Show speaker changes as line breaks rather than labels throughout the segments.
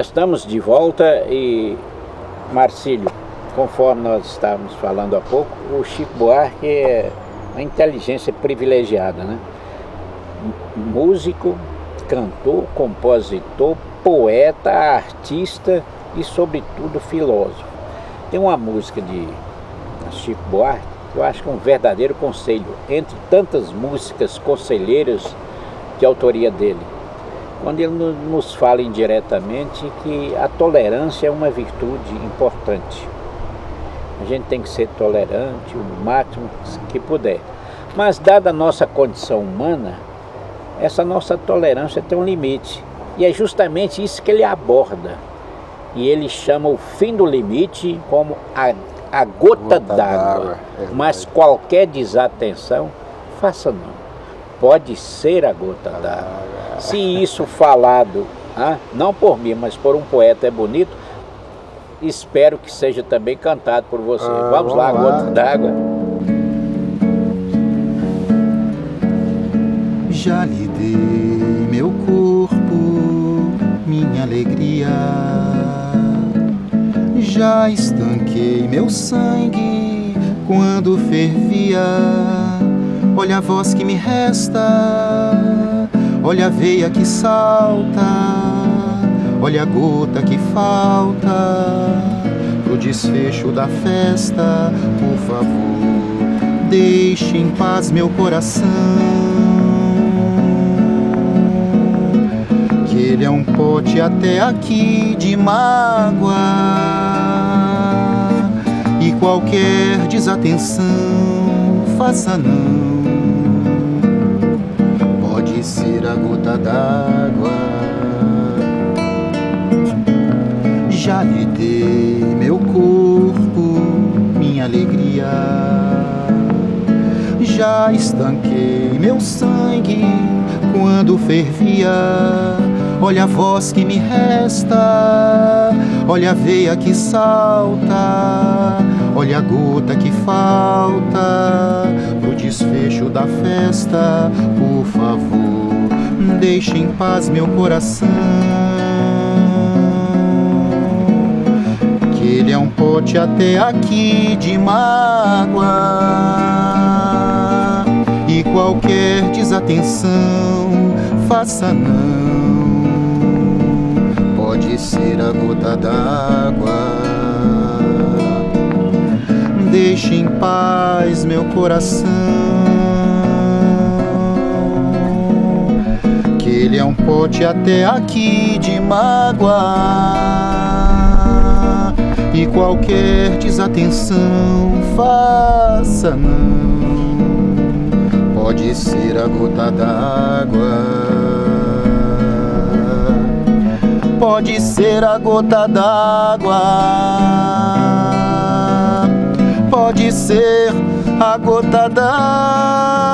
Estamos de volta e Marcílio, conforme nós estávamos falando há pouco, o Chico Buarque é uma inteligência privilegiada, né? Músico, cantor, compositor, poeta, artista e sobretudo filósofo. Tem uma música de Chico Buarque que eu acho que é um verdadeiro conselho, entre tantas músicas conselheiras de autoria dele quando ele nos fala indiretamente que a tolerância é uma virtude importante. A gente tem que ser tolerante o máximo que puder. Mas, dada a nossa condição humana, essa nossa tolerância tem um limite. E é justamente isso que ele aborda. E ele chama o fim do limite como a, a gota, gota d'água. É Mas qualquer desatenção, faça não pode ser a gota d'água. Se isso falado, ah, não por mim, mas por um poeta é bonito, espero que seja também cantado por você. Ah, vamos, vamos, lá, lá. gota d'água.
Já lhe dei meu corpo, minha alegria. Já estanquei meu sangue quando fervia Olha a voz que me resta, olha a veia que salta, olha a gota que falta pro desfecho da festa. Por favor, deixe em paz meu coração. Que ele é um pote até aqui de mágoa e qualquer desatenção faça não gota d'água. Já lhe dei meu corpo, minha alegria. Já estanquei meu sangue quando fervia. Olha a voz que me resta, olha a veia que salta, olha a gota que falta pro desfecho da festa, por favor deixe em paz meu coração. Que ele é um pote até aqui de mágoa. E qualquer desatenção, faça não. Pode ser a gota d'água. Deixe em paz meu coração Ele é um pote até aqui de mágoa. E qualquer desatenção, faça não. Pode ser a gota d'água. Pode ser a gota d'água. Pode ser a gota d'água.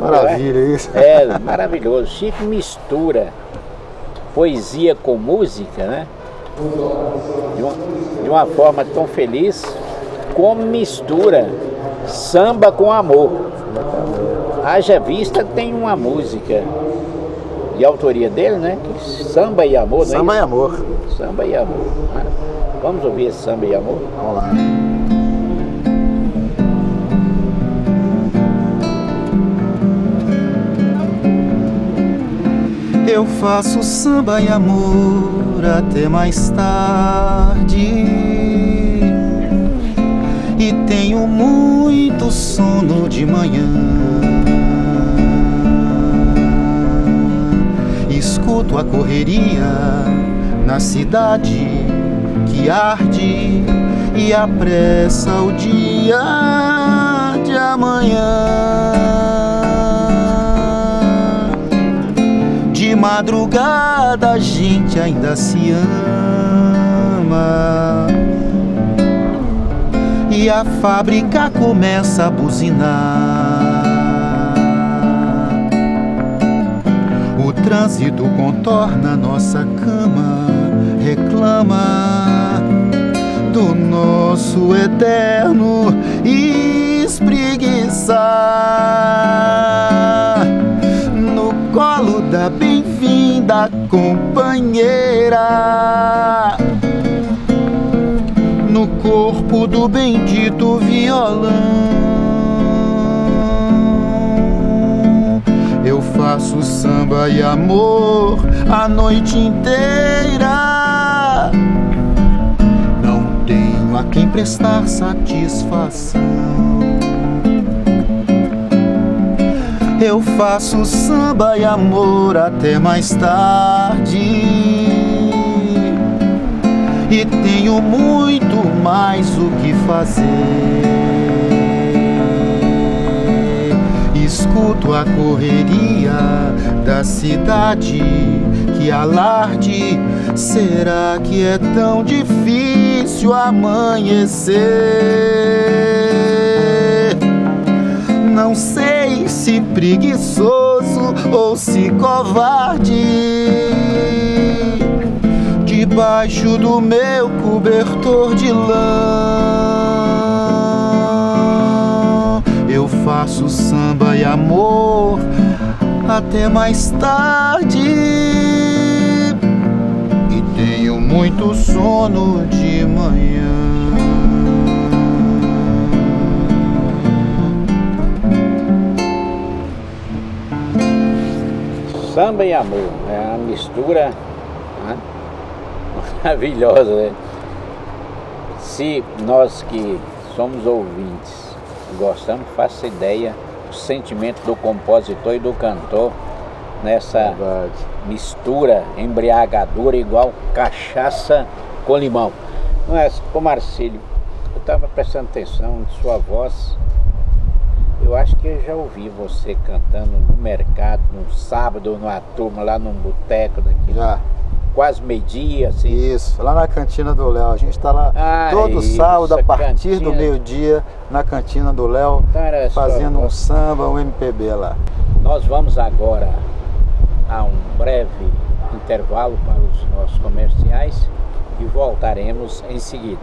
Maravilha é, isso. É, maravilhoso. Chico mistura poesia com música, né? De uma, de uma forma tão feliz, como mistura samba com amor. Haja vista tem uma música de autoria dele, né? Samba e amor,
não é Samba e amor.
Samba e amor. Vamos ouvir esse samba e amor?
Vamos lá. Eu faço samba e amor até mais tarde. E tenho muito sono de manhã. Escuto a correria na cidade que arde e apressa o dia de amanhã. madrugada a gente ainda se ama. E a fábrica começa a buzinar. trânsito contorna nossa cama, reclama do nosso eterno espreguiçar. No colo da bem-vinda companheira, no corpo do bendito violão faço samba e amor a noite inteira. Não tenho a quem prestar satisfação. Eu faço samba e amor até mais tarde. E tenho muito mais o que fazer. Escuto a correria da cidade. Que alarde, será que é tão difícil amanhecer? Não sei se preguiçoso ou se covarde. Debaixo do meu cobertor de lã, faço samba e amor até mais tarde. E tenho muito sono de manhã.
Samba e amor, é uma mistura né? maravilhosa. Né? Se nós que somos ouvintes gostamos, faça ideia do sentimento do compositor e do cantor nessa
Verdade.
mistura embriagadora igual cachaça com limão. Não é, ô Marcílio, eu estava prestando atenção de sua voz. Eu acho que eu já ouvi você cantando no mercado, num sábado, numa turma, lá num boteco daqui.
Já.
Quase meio-dia, assim.
Isso, lá na cantina do Léo. A gente está lá
Ah,
todo
isso,
sábado, a partir do
cantina.
meio-dia, na cantina do Léo,
só-
fazendo um samba, um MPB lá.
Nós vamos agora a um breve intervalo para os nossos comerciais e voltaremos em seguida.